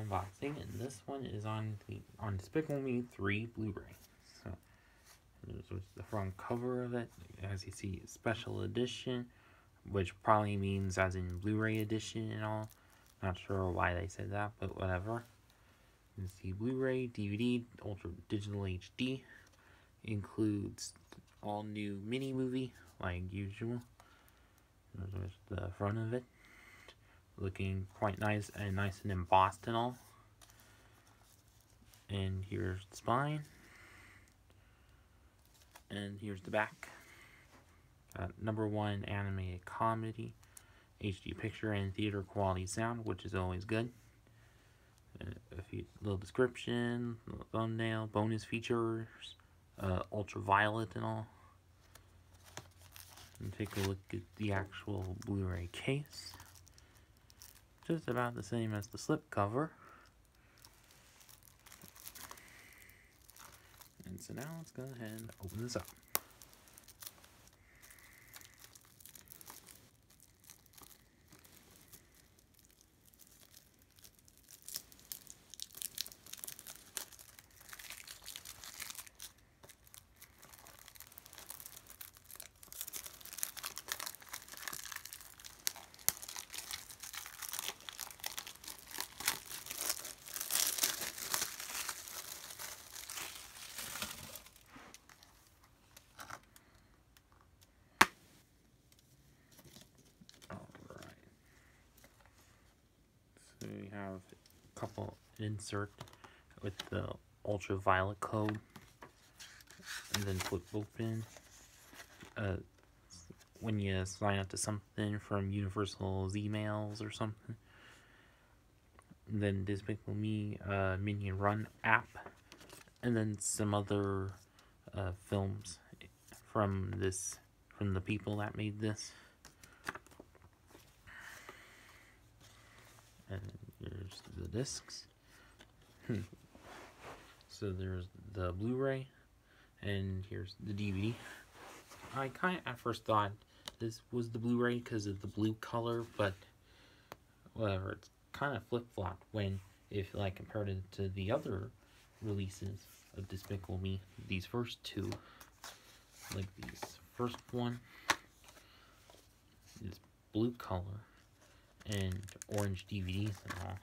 unboxing, and this one is on the on Despicable Me 3 Blu-ray. So, there's the front cover of it, as you see, special edition, which probably means as in Blu-ray edition and all. Not sure why they said that, but whatever. You see Blu-ray, DVD, Ultra Digital HD, includes all new mini movie, like usual. There's the front of it looking quite nice and nice and embossed and all. And here's the spine. And here's the back. number one animated comedy, HD picture and theater quality sound, which is always good. Uh, a few, little description, little thumbnail, bonus features, uh, ultraviolet and all. And take a look at the actual Blu-ray case just about the same as the slip cover. And so now let's go ahead and open this up. Have a couple insert with the ultraviolet code and then flip open. Uh, when you sign up to something from Universal's emails or something then Despicable Me uh, Minion Rush app and then some other uh, films from this from the people that made this. And here's the discs. Hmm. so there's the Blu-ray, and here's the DVD. I kind of at first thought this was the Blu-ray because of the blue color, but whatever, it's kind of flip-flop when, if like compared it to the other releases of Despicable Me, these first two, like these first one is blue color, and orange DVDs and all.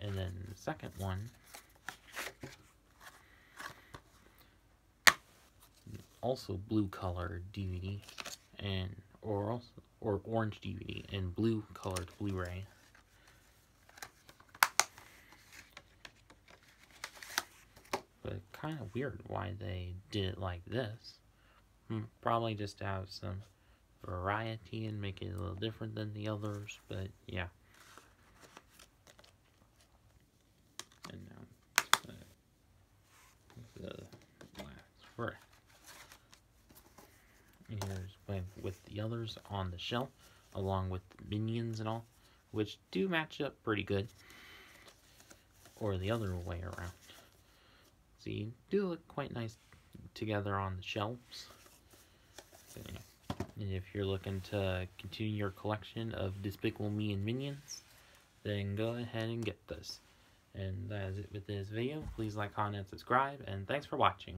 And then the second one, also blue color DVD and or also, or orange DVD and blue colored Blu-ray. But kind of weird why they did it like this. Hmm, probably just to have some variety and make it a little different than the others, but yeah. And now the last for here's with the others on the shelf, along with the minions and all, which do match up pretty good. Or the other way around. You do look quite nice together on the shelves. So, yeah. And if you're looking to continue your collection of Despicable Me and Minions, then go ahead and get this. And that is it with this video. Please like, comment, and subscribe, and thanks for watching.